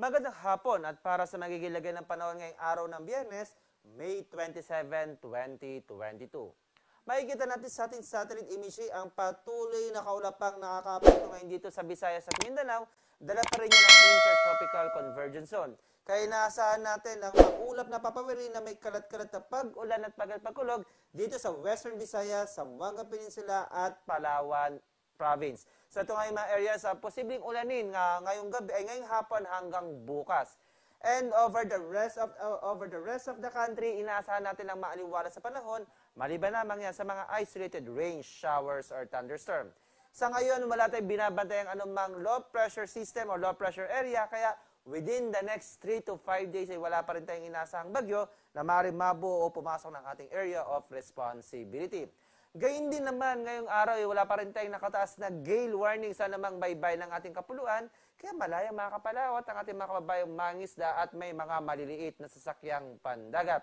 Magandang hapon at para sa magiging lagay ng panahon ngayong araw ng Biyernes, May 27, 2022. Makikita natin sa ating satellite imagery ang patuloy na kaulapang nakakapagto ngayon dito sa Visayas at Mindanao, dala pa rin yan ang Intertropical Convergence Zone. Kaya inaasahan natin ang maulap na papawiri na may kalat-kalat na pag-ulan at pagkulog dito sa Western Visayas, Zamboanga Peninsula at Palawan Province. Sa ito ngayong mga areas, uh, posibleng ulanin nga ngayong gabi ay ngayong hapon hanggang bukas. And over the rest of uh, over the rest of the country, inaasahan natin ang maaliwala sa panahon, maliban lamang yan sa mga isolated rain showers or thunderstorm. Sa ngayon, wala tayong binabantay ang anumang low pressure system or low pressure area, kaya within the next 3 to 5 days ay wala pa rin tayong inaasahang bagyo na maaaring mabuo o pumasok ng ating area of responsibility. Gayun din naman, ngayong araw ay wala pa rin tayong nakataas na gale warning sa namang baybay ng ating kapuluan, kaya malayang makakapalawat ang ating mga kababayang mangisda at may mga maliliit na sasakyang pandagat.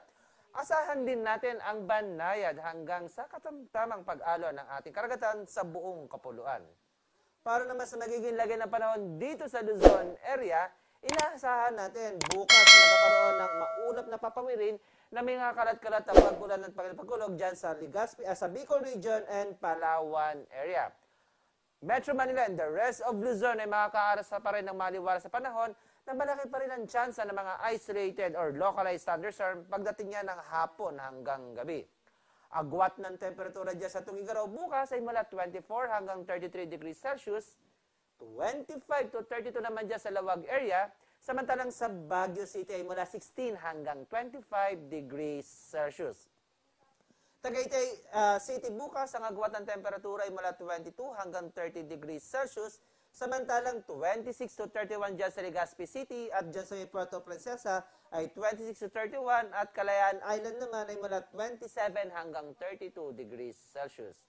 Asahan din natin ang banayad hanggang sa katamtamang pag-alo ng ating karagatan sa buong kapuluan. Para naman sa magiging lagay ng panahon dito sa Luzon area, inaasahan natin bukas magkakaroon ng maulap na papawirin na may mga kalat-kalat na pagkulan at pagkulog dyan sa Legazpi, uh, sa Bicol Region and Palawan area. Metro Manila and the rest of Luzon ay makakaarasa pa rin ng maliwala sa panahon na malaki pa rin ang tsansa ng mga isolated or localized thunderstorm pagdating niya ng hapon hanggang gabi. Agwat ng temperatura dyan sa Tugigaraw bukas ay mula 24 hanggang 33 degrees Celsius, 25 to 32 naman dyan sa Lawag area, Samantalang sa Baguio City ay mula 16 hanggang 25 degrees Celsius. Tagaytay uh, City bukas ang agwat ng temperatura ay mula 22 hanggang 30 degrees Celsius. Samantalang 26 to 31 dyan sa Legazpi City at dyan sa Puerto Princesa ay 26 to 31 at Kalayaan Island naman ay mula 27 hanggang 32 degrees Celsius.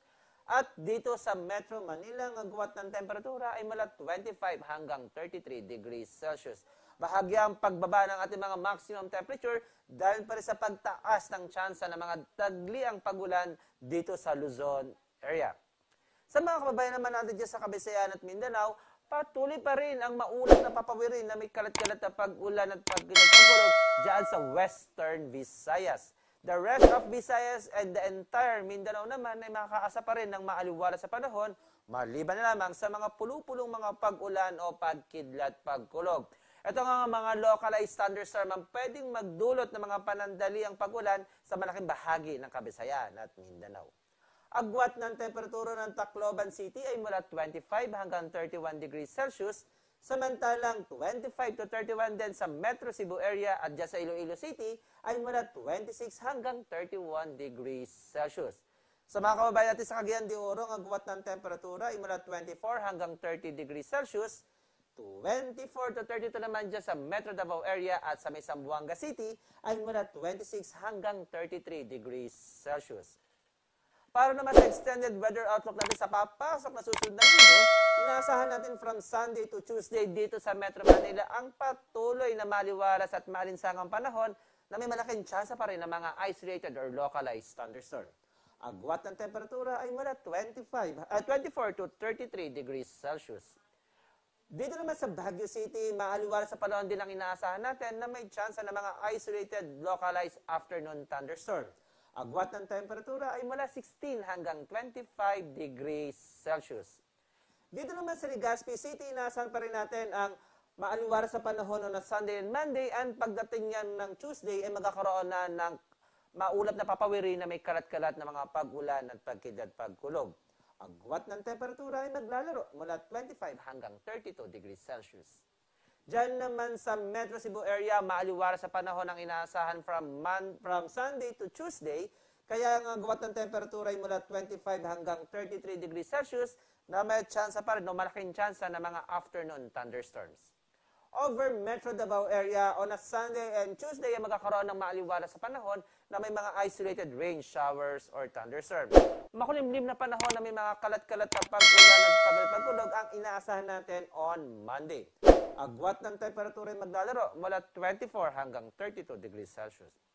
At dito sa Metro Manila, ang agwat ng temperatura ay mula 25 hanggang 33 degrees Celsius. Bahagyang pagbaba ng ating mga maximum temperature dahil pa rin sa pagtaas ng tsansa ng mga tagliang pagulan dito sa Luzon area. Sa mga kababayan naman natin dyan sa Kabisayan at Mindanao, patuloy pa rin ang maulat na papawirin na may kalat-kalat na pag-ulan at pag-gulog dyan sa Western Visayas. The rest of Visayas and the entire Mindanao naman ay makakaasa pa rin ng maaliwala sa panahon, maliban na lamang sa mga pulupulong mga pag-ulan o pagkidlat pagkulog. Ito nga mga localized thunderstorm ang pwedeng magdulot ng mga panandali ang pag-ulan sa malaking bahagi ng Kabisayan at Mindanao. Agwat ng temperatura ng Tacloban City ay mula 25 hanggang 31 degrees Celsius, Samantalang 25 to 31 din sa Metro Cebu area at dyan sa Iloilo City ay mula 26 hanggang 31 degrees Celsius. Sa mga kababayan natin sa Cagayan de Oro, ang agwat ng temperatura ay mula 24 hanggang 30 degrees Celsius, 24 to 32 naman dyan sa Metro Davao area at sa may City ay mula 26 hanggang 33 degrees Celsius. Para naman sa extended weather outlook natin sa papasok na susunod na linggo, inaasahan natin from Sunday to Tuesday dito sa Metro Manila ang patuloy na maliwalas at malinsangang panahon na may malaking tsansa pa rin ng mga isolated or localized thunderstorm. Agwat ng temperatura ay mula 25, uh, 24 to 33 degrees Celsius. Dito naman sa Baguio City, maaliwala sa panahon din ang inaasahan natin na may tsansa ng mga isolated localized afternoon thunderstorm. Agwat ng temperatura ay mula 16 hanggang 25 degrees Celsius. Dito naman sa Legazpi City, inasahan pa rin natin ang maaliwara sa panahon na Sunday and Monday and pagdating yan ng Tuesday ay magkakaroon na ng maulap na papawiri na may kalat-kalat na mga pag-ulan at pagkidad pagkulog. Agwat ng temperatura ay maglalaro mula 25 hanggang 32 degrees Celsius. Diyan naman sa Metro Cebu area, maaliwara sa panahon ang inaasahan from, man, from Sunday to Tuesday, kaya ang agwat ng temperatura ay mula 25 hanggang 33 degrees Celsius na may tsansa pa rin, no, malaking tsansa ng mga afternoon thunderstorms. Over Metro Davao area, on a Sunday and Tuesday ay magkakaroon ng maaliwala sa panahon na may mga isolated rain showers or thunderstorms. Makulimlim na panahon na may mga kalat-kalat na pag-ulan at pagkulog ang inaasahan natin on Monday. Agwat ng temperatura ay maglalaro mula 24 hanggang 32 degrees Celsius.